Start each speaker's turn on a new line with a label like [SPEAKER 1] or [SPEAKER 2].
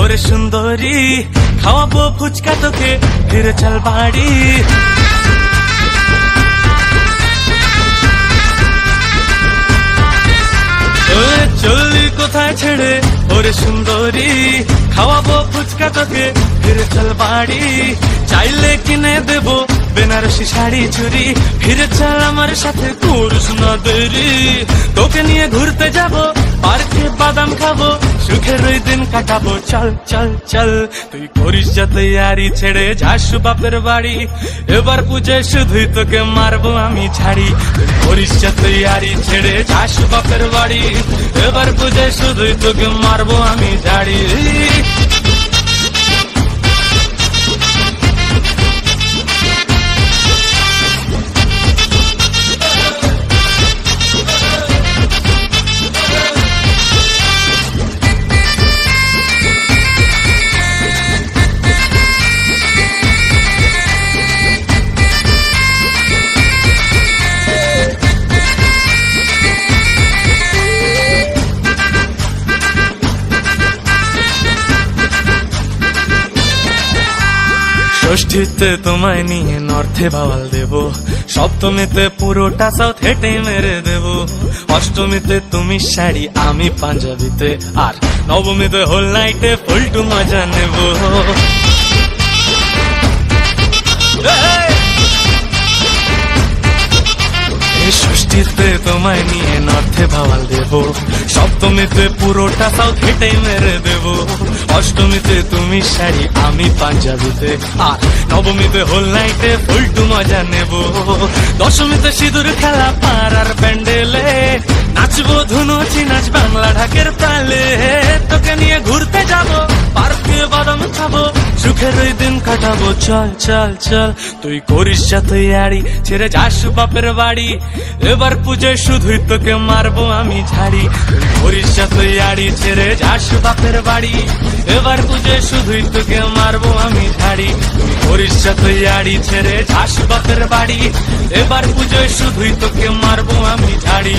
[SPEAKER 1] ওরে সুন্দরী, খাওয়াবো ফুচকা তোকে, ফিরে চল বাড়ি। চললি কোথায় ছেড়ে? ওরে সুন্দরী, খাওয়াবো ফুচকা তোকে, ফিরে চল বাড়ি। চাইলে কিনে দেব বেনারসি শাড়ি চুরি, ফিরে চল আমার সাথে করিস না দেরি তোকে নিয়ে ঘুরতে যাব বাদাম খাব, সুখের ওই দিন কাটাবো। চল চল চল, তুই করিস যা তৈয়ারি, ছেড়ে যাস বাপের বাড়ি। এবার পুজো শুধুই তোকে মারবো আমি ছাড়ি তুই করিস যা তৈয়ারি, ছেড়ে যাস বাপের বাড়ি। এবার পুজো শুধুই তোকে মারবো আমি ঝাড়ি। ষষ্ঠীতে তোমায় নিয়ে নর্থে বাওয়াল দেব। সপ্তমীতে পুরোটা সাউথ হেঁটে মেরে দেব। অষ্টমীতে তুমি শাড়ি, আমি পাঞ্জাবিতে। আর নবমীতে হোল নাইটে ফুলটু মজা নেব। ষষ্ঠীতে তোমায় নিয়ে নর্থে ভাওয়াল দেব। সপ্তমীতে পুরোটা সাউথ হেঁটে মেরে দেব। অষ্টমীতে তুমি শাড়ি, আমি পাঞ্জাবিতে। আর নবমীতে হোল নাইটে ফুলটু মজা নেব। দশমীতে সিঁদুর খেলা পাড়ার প্যান্ডেলে। নাচবো ধুনুচি নাচ বাংলা ঢাকের তালে তোকে নিয়ে ঘুরতে যাব, পার্কে বাদাম খাব সুখের কাটাবো, চল চল চল। তুই করিস যা তৈয়ারি ছেড়ে যাস বাপের বাড়ি। এবার পুজোয় শুধুই তোকে মারবো আমি ঝাড়ি। তুই করিস যা তৈয়ারি ছেড়ে যাস বাপের বাড়ি। এবার পুজোয় শুধুই তোকে মারবো আমি ঝাড়ি। তুই করিস যা তৈয়ারি ছেড়ে যাস বাপের বাড়ি। এবার পুজোয় শুধুই তোকে মারবো আমি ঝাড়ি।